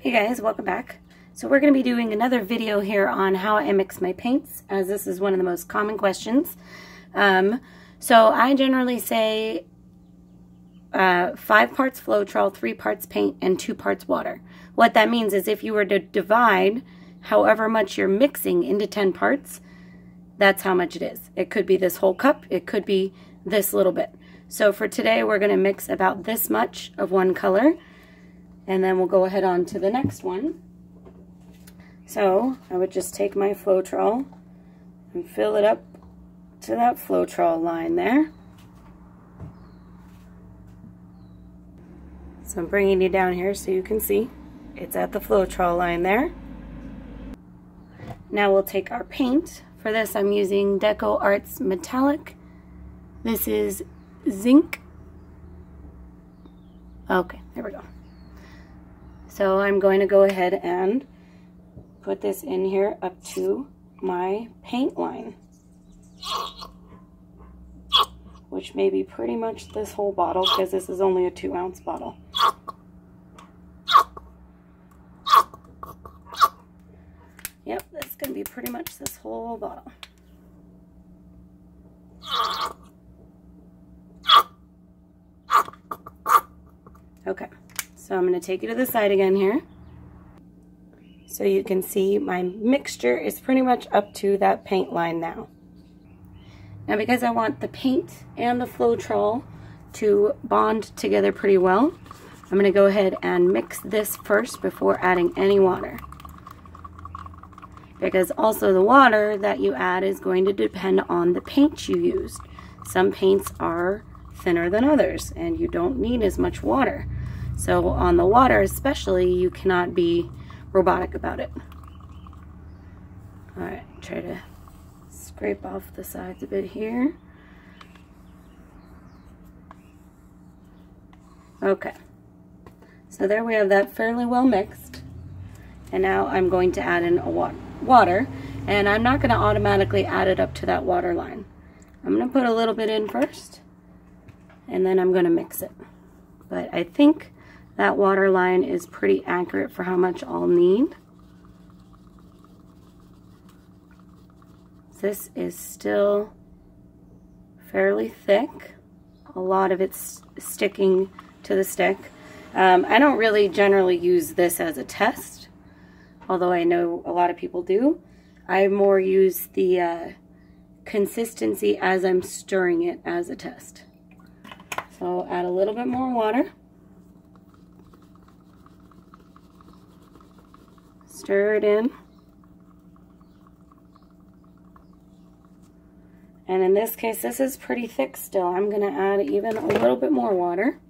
Hey guys, welcome back. So we're going to be doing another video here on how I mix my paints, as this is one of the most common questions. Um, so I generally say uh, five parts Floetrol, three parts paint, and two parts water. What that means is if you were to divide however much you're mixing into 10 parts, that's how much it is. It could be this whole cup, it could be this little bit. So for today, we're going to mix about this much of one color, and then we'll go ahead on to the next one. So I would just take my Floetrol and fill it up to that Floetrol line there. So I'm bringing you down here so you can see. It's at the Floetrol line there. Now we'll take our paint. For this I'm using DecoArt's Metallic. This is zinc. Okay, there we go. So I'm going to go ahead and put this in here up to my paint line. Which may be pretty much this whole bottle because this is only a two ounce bottle. Yep, that's going to be pretty much this whole bottle. Okay, so I'm going to take you to the side again here. So you can see my mixture is pretty much up to that paint line now. Now because I want the paint and the Floetrol to bond together pretty well, I'm going to go ahead and mix this first before adding any water. Because also the water that you add is going to depend on the paint you used. Some paints are thinner than others and you don't need as much water. So on the water especially, you cannot be robotic about it. All right, try to scrape off the sides a bit here. Okay, so there we have that fairly well mixed. And now I'm going to add in a wa water, and I'm not going to automatically add it up to that water line. I'm going to put a little bit in first, and then I'm going to mix it. But I think that water line is pretty accurate for how much I'll need. This is still fairly thick. A lot of it's sticking to the stick. Um, I don't really generally use this as a test, although I know a lot of people do. I more use the uh, consistency as I'm stirring it as a test. So add a little bit more water. Stir it in. And in this case, this is pretty thick still. I'm going to add even a little bit more water.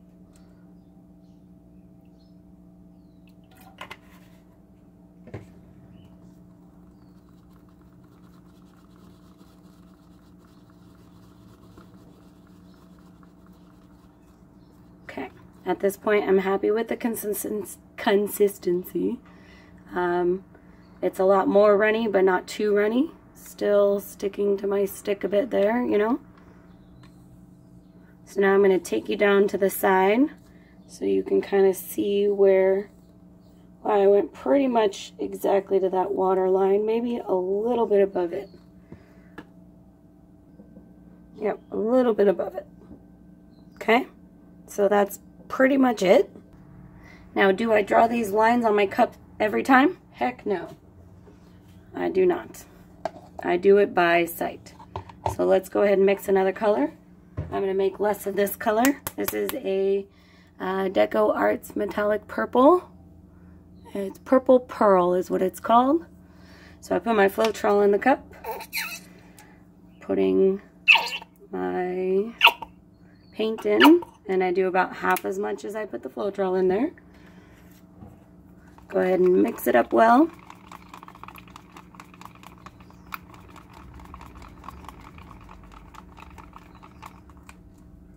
Okay, at this point, I'm happy with the consistency. Um, it's a lot more runny, but not too runny. Still sticking to my stick a bit there, you know. So now I'm going to take you down to the side so you can kind of see where well, I went pretty much exactly to that water line, maybe a little bit above it. Yep, a little bit above it. Okay, so that's pretty much it. Now, do I draw these lines on my cup every time? Heck no. I do not. I do it by sight. So let's go ahead and mix another color. I'm going to make less of this color. This is a uh, DecoArt's Metallic Purple. It's Purple Pearl is what it's called. So I put my Floetrol in the cup. Putting my paint in. And I do about half as much as I put the Floetrol in there. Go ahead and mix it up well.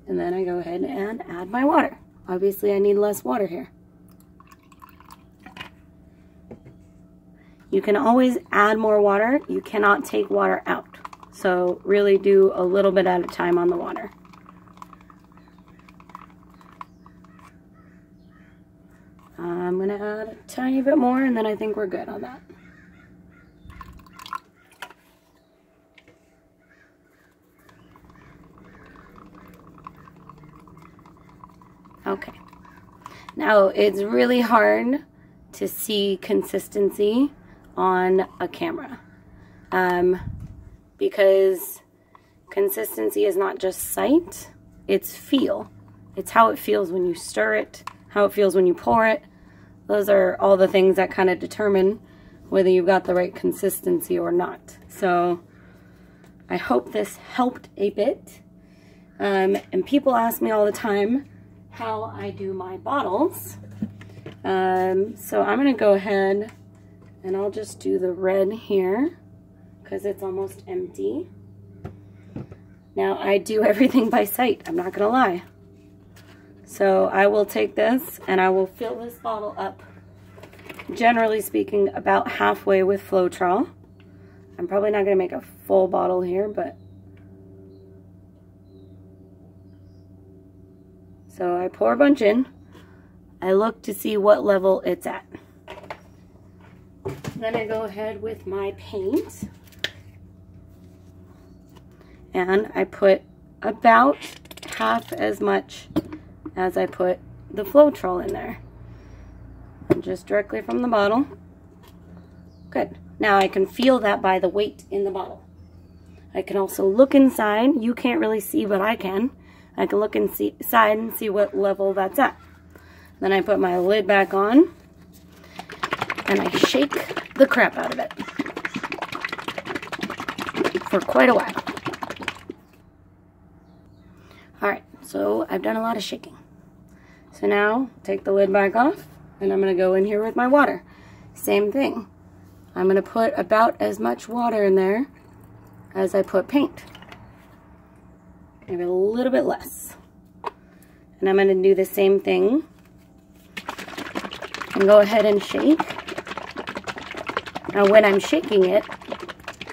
And then I go ahead and add my water. Obviously I need less water here. You can always add more water. You cannot take water out. So really do a little bit at a time on the water. I'm going to add tiny bit more and then I think we're good on that. Okay. Now it's really hard to see consistency on a camera um, because consistency is not just sight, it's feel. It's how it feels when you stir it, how it feels when you pour it. Those are all the things that kind of determine whether you've got the right consistency or not. So I hope this helped a bit. Um, and people ask me all the time how I do my bottles. Um, so I'm going to go ahead and I'll just do the red here because it's almost empty. Now I do everything by sight, I'm not going to lie. So I will take this and I will fill this bottle up, generally speaking, about halfway with Floetrol. I'm probably not going to make a full bottle here, but So I pour a bunch in. I look to see what level it's at. Then I go ahead with my paint. And I put about half as much as I put the Floetrol in there. And just directly from the bottle. Good. Now I can feel that by the weight in the bottle. I can also look inside. You can't really see, but I can. I can look inside and see what level that's at. Then I put my lid back on and I shake the crap out of it for quite a while. Alright, so I've done a lot of shaking. So now, take the lid back off, and I'm going to go in here with my water. Same thing. I'm going to put about as much water in there as I put paint maybe a little bit less. And I'm going to do the same thing and go ahead and shake. Now when I'm shaking it,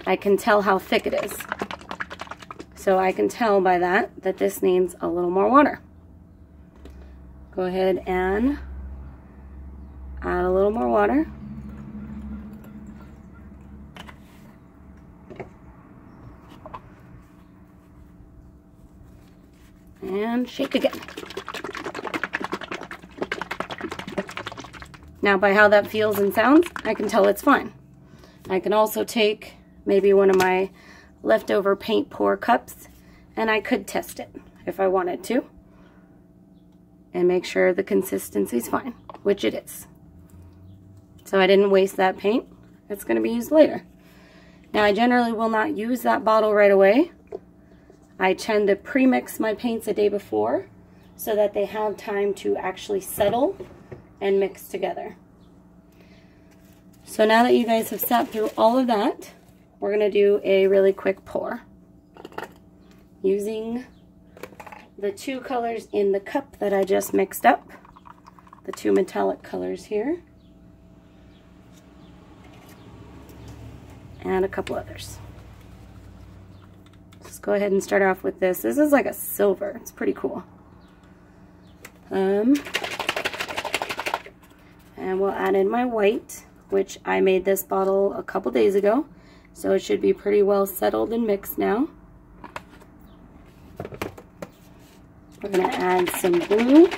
I can tell how thick it is. So I can tell by that that this needs a little more water. Go ahead and add a little more water. and shake again. Now by how that feels and sounds, I can tell it's fine. I can also take maybe one of my leftover paint pour cups and I could test it if I wanted to and make sure the consistency is fine, which it is. So I didn't waste that paint. It's going to be used later. Now I generally will not use that bottle right away I tend to pre-mix my paints a day before so that they have time to actually settle and mix together. So now that you guys have sat through all of that, we're going to do a really quick pour. Using the two colors in the cup that I just mixed up, the two metallic colors here, and a couple others Let's go ahead and start off with this. This is like a silver. It's pretty cool. Um, and we'll add in my white, which I made this bottle a couple days ago. So it should be pretty well settled and mixed now. We're going to add some blue.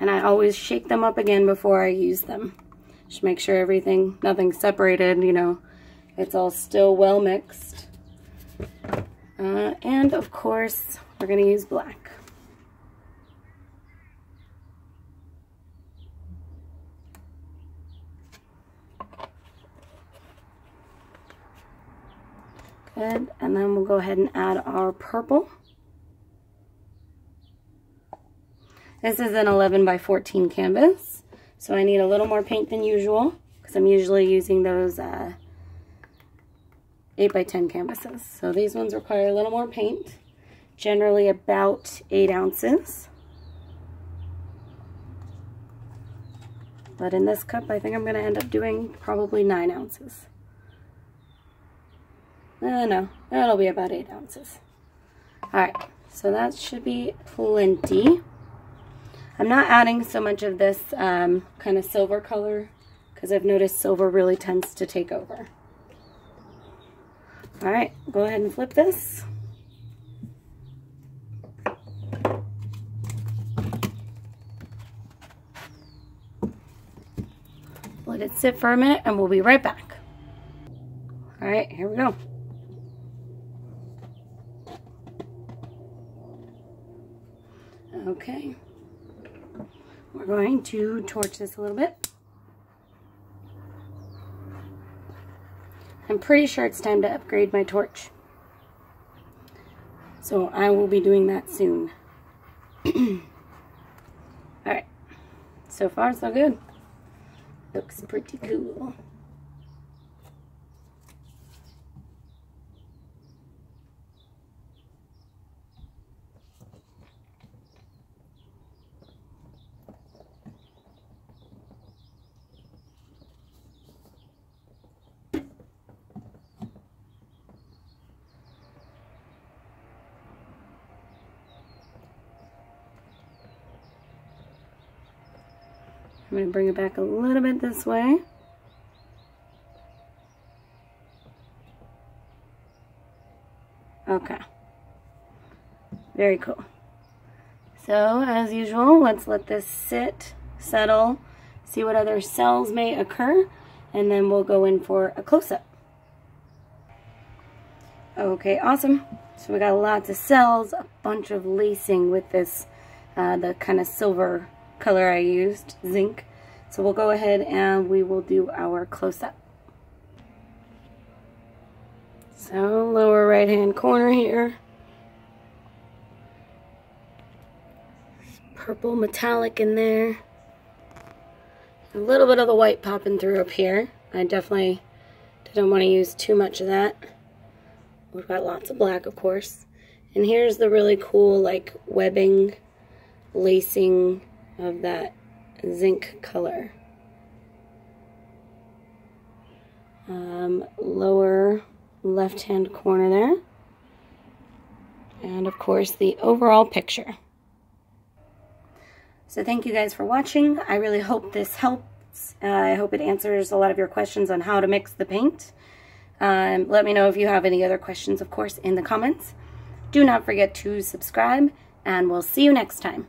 And I always shake them up again before I use them. Just make sure everything, nothing's separated, you know, it's all still well mixed. Uh, and of course, we're going to use black. And then we'll go ahead and add our purple. This is an 11 by 14 canvas, so I need a little more paint than usual because I'm usually using those uh, 8 by 10 canvases. So these ones require a little more paint, generally about 8 ounces. But in this cup, I think I'm going to end up doing probably 9 ounces. Uh, no, that'll be about 8 ounces. Alright, so that should be plenty. I'm not adding so much of this um, kind of silver color because I've noticed silver really tends to take over. All right, go ahead and flip this. Let it sit for a minute and we'll be right back. All right, here we go. Okay. We're going to torch this a little bit. I'm pretty sure it's time to upgrade my torch. So I will be doing that soon. Alright. So far so good. Looks pretty cool. I'm going to bring it back a little bit this way. Okay. Very cool. So, as usual, let's let this sit, settle, see what other cells may occur, and then we'll go in for a close-up. Okay, awesome. So we got lots of cells, a bunch of lacing with this, uh, the kind of silver color I used, zinc. So we'll go ahead and we will do our close-up. So lower right hand corner here. Purple metallic in there. A little bit of the white popping through up here. I definitely didn't want to use too much of that. We've got lots of black, of course. And here's the really cool, like, webbing, lacing of that zinc color. Um, lower left hand corner there. And of course the overall picture. So thank you guys for watching. I really hope this helps. Uh, I hope it answers a lot of your questions on how to mix the paint. Um, let me know if you have any other questions, of course, in the comments. Do not forget to subscribe, and we'll see you next time.